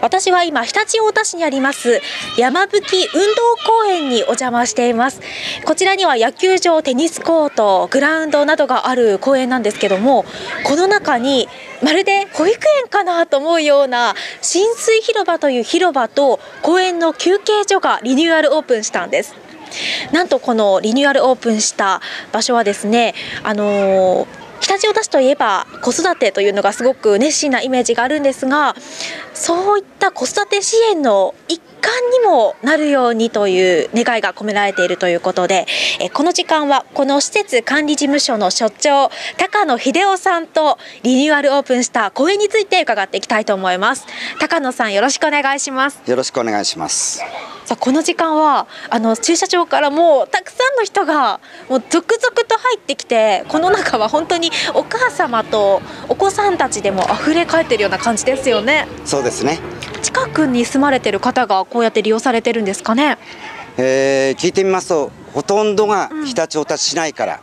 私は今常陸太田市にあります山吹運動公園にお邪魔しています。こちらには野球場テニスコートグラウンドなどがある公園なんですけどもこの中にまるで保育園かなと思うような浸水広場という広場と公園の休憩所がリニューアルオープンしたんです。なんとこのリニューアルオープンした場所はですねあのー常陸太田市といえば子育てというのがすごく熱心なイメージがあるんですがそういった子育て支援の一環にもなるようにという願いが込められているということでえこの時間はこの施設管理事務所の所長高野秀夫さんとリニューアルオープンした公園について伺っていきたいと思います。高野さんよろしくお願いします。よろしくお願いします。さあこの時間はあの駐車場からもうたくさんの人がもう続々と入ってきてこの中は本当にお母様とお子さんたちでも溢れ返ってるような感じですよね。そうですね。近くに住まれてる方がこうやって利用されてるんですかね。えー、聞いてみますとほとんどが常陸太田市内から、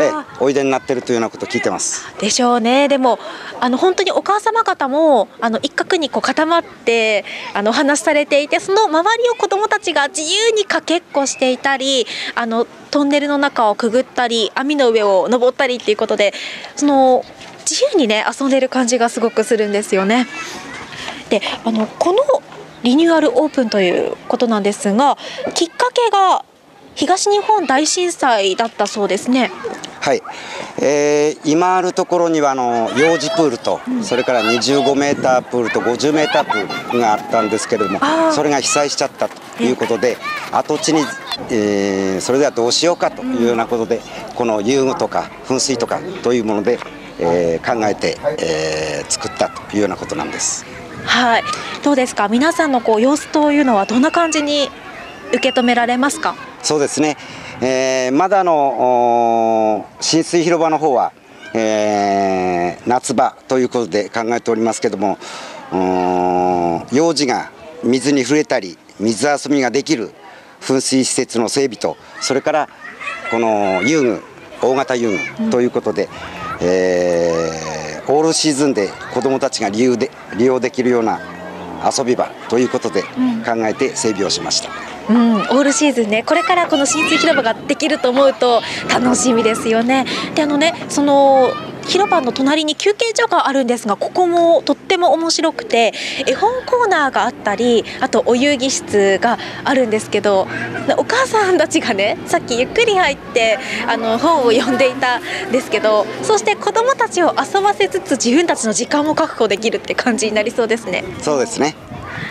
えおいでになってるというようなことを聞いてます。でしょうね。でもあの本当にお母様方もあの一角にこう固まってあのお話しされていてその周りを子どもたちが自由にかけっこしていたりあのトンネルの中をくぐったり網の上を登ったりっていうことでその自由にね遊んでる感じがすごくするんですよね。であのこのリニューアルオープンということなんですがきっかけが東日本大震災だったそうですね。はい、えー、今あるところにはあの幼児プールと、うん、それから25メータープールと50メータープールがあったんですけれどもそれが被災しちゃったということで跡地に、えー、それではどうしようかというようなことで、うん、この遊具とか噴水とかというもので、えー、考えて、えー、作ったというようなことなんです。はい、どうですか？皆さんのこう様子というのはどんな感じに受け止められますか？そうですね、えー、まだの浸水広場の方は、えー、夏場ということで考えておりますけども幼児が水に触れたり水遊びができる噴水施設の整備とそれからこの遊具大型遊具ということで、うん、えー、オールシーズンで子どもたちが利用で利用できるような遊び場ということで考えて整備をしました。うんうん、オールシーズンねこれからこの浸水広場ができると思うと楽しみですよね。であのねその広場の隣に休憩所があるんですがここもとっても面白くて絵本コーナーがあったりあとお遊戯室があるんですけどお母さんたちがねさっきゆっくり入ってあの本を読んでいたんですけどそして子どもたちを遊ばせつつ自分たちの時間も確保できるって感じになりそうですね。そうですね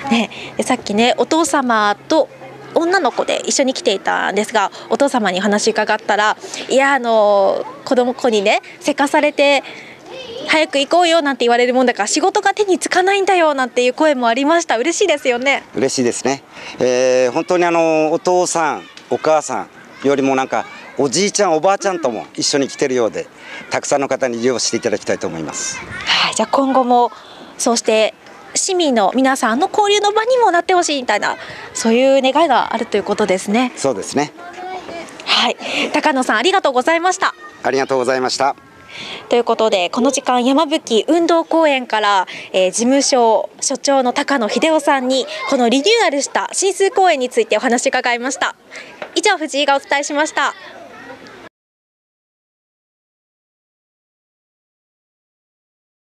ねでさっきねお父様と女の子で一緒に来ていたんですがお父様に話伺ったらいやあの子供子にねせかされて早く行こうよなんて言われるもんだから仕事が手につかないんだよなんていう声もありました。嬉しいですよね。嬉しいですね、えー、本当にあのお父さんお母さんよりもなんかおじいちゃんおばあちゃんとも一緒に来てるようで、たくさんの方に利用していただきたいと思います。はい、じゃあ今後もそうして市民の皆さんの交流の場にもなってほしいみたいなそういう願いがあるということですね。そうですね。はい、高野さんありがとうございました。ありがとうございました。ということでこの時間山吹運動公園から、えー、事務所所長の高野秀夫さんにこのリニューアルした浸水公園についてお話を伺いました以上藤井がお伝えしました